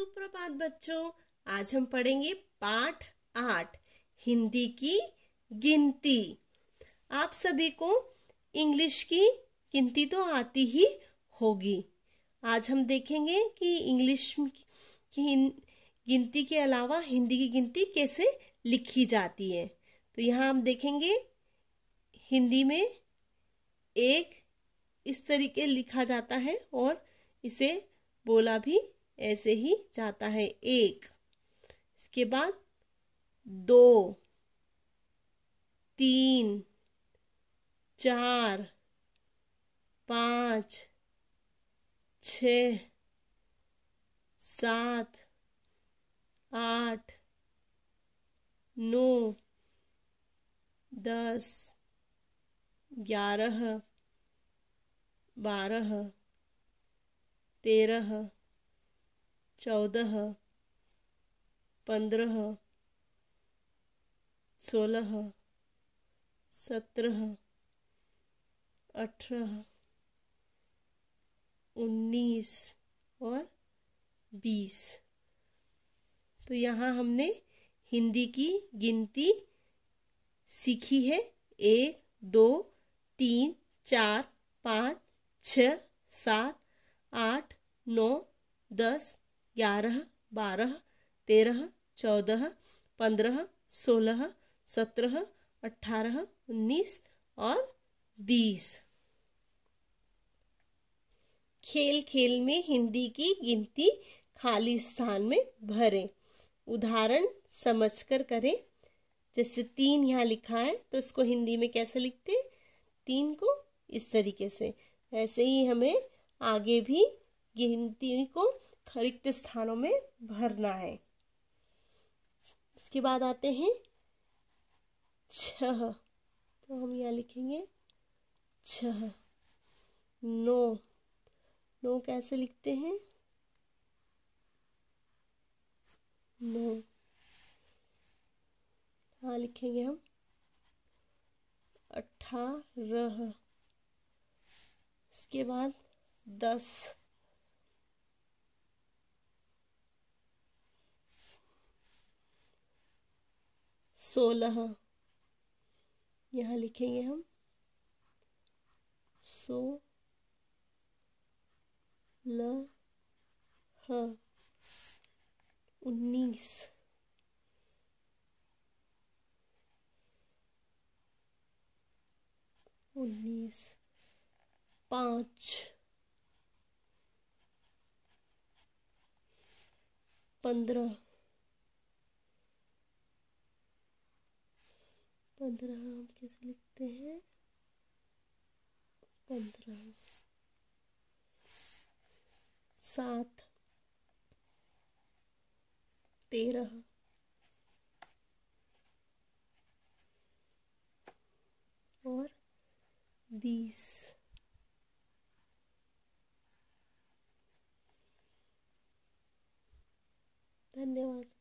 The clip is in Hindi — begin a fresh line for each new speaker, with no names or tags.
सुप्रभात बच्चों आज हम पढ़ेंगे पाठ आठ हिंदी की गिनती आप सभी को इंग्लिश की गिनती तो आती ही होगी आज हम देखेंगे कि इंग्लिश की गिनती के अलावा हिंदी की गिनती कैसे लिखी जाती है तो यहाँ हम देखेंगे हिंदी में एक इस तरीके लिखा जाता है और इसे बोला भी ऐसे ही जाता है एक इसके बाद दो तीन चार पाँच छ सात आठ नौ दस ग्यारह बारह तेरह चौदह पंद्रह सोलह सत्रह अठारह उन्नीस और बीस तो यहाँ हमने हिंदी की गिनती सीखी है एक दो तीन चार पाँच छ सात आठ नौ दस ग्यारह बारह तेरह चौदह पंद्रह सोलह सत्रह अठारह उन्नीस और बीस खेल खेल में हिंदी की गिनती खाली स्थान में भरें उदाहरण समझकर करें जैसे तीन यहाँ लिखा है तो इसको हिंदी में कैसे लिखते हैं तीन को इस तरीके से ऐसे ही हमें आगे भी गिनती को रिक्त स्थानों में भरना है इसके बाद आते हैं छह तो हम यहाँ लिखेंगे छह नौ नौ कैसे लिखते हैं नौ हाँ लिखेंगे हम अठारह इसके बाद दस सोलह यहाँ लिखेंगे हम सो ल उन्नीस उन्नीस पाँच पंद्रह पंद्रह हम कैसे लिखते हैं पंद्रह सात तेरह और बीस धन्यवाद